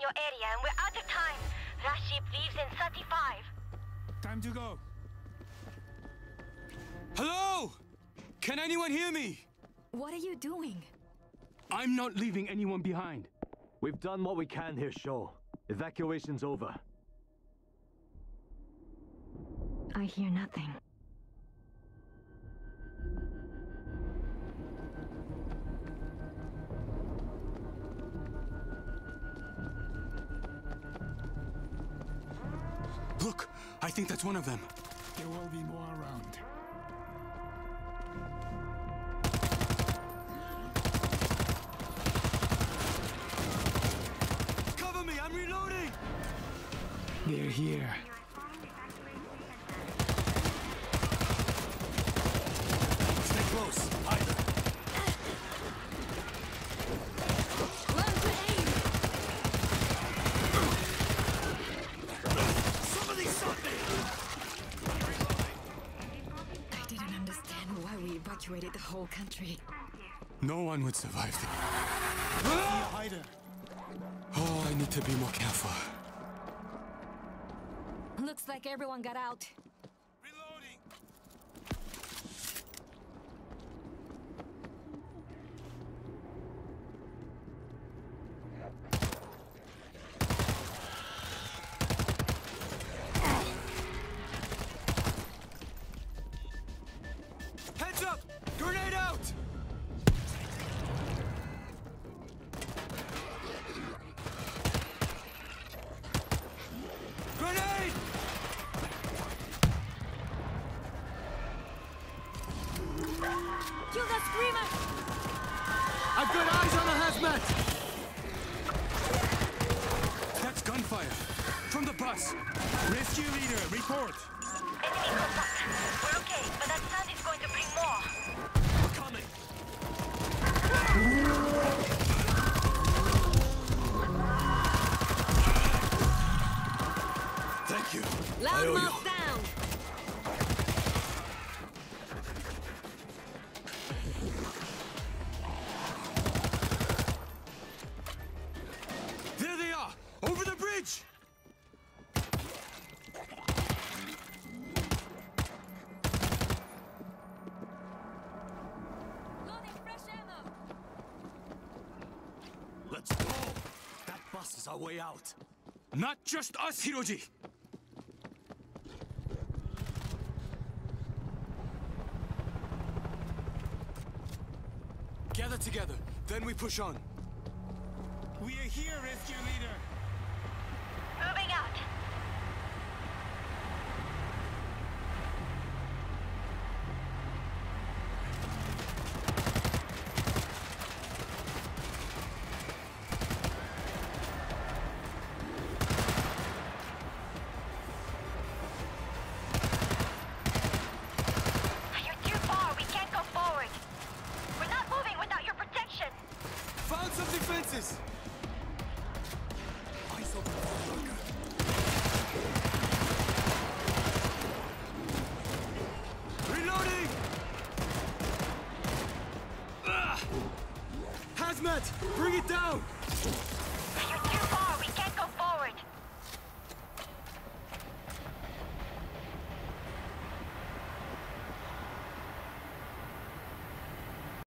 in your area and we're out of time. Last ship leaves in 35. Time to go. Hello? Can anyone hear me? What are you doing? I'm not leaving anyone behind. We've done what we can here, Shaw. Evacuation's over. I hear nothing. I think that's one of them. There will be more around. Cover me, I'm reloading! They're here. Evacuated the whole country. No one would survive the... Hyder. Oh, I need to be more careful. Looks like everyone got out. Screamer! I've got eyes on the hazmat! That's gunfire. From the bus. Rescue leader, report. Enemy contact. We're okay, but that sound is going to bring more. We're coming. Thank you. I owe you. Loudmouth down! Over the bridge! Loading fresh ammo! Let's go! That bus is our way out. Not just us, Hiroji! Gather together, then we push on. We are here, rescue leader. Moving out. Hazmat! Bring it down!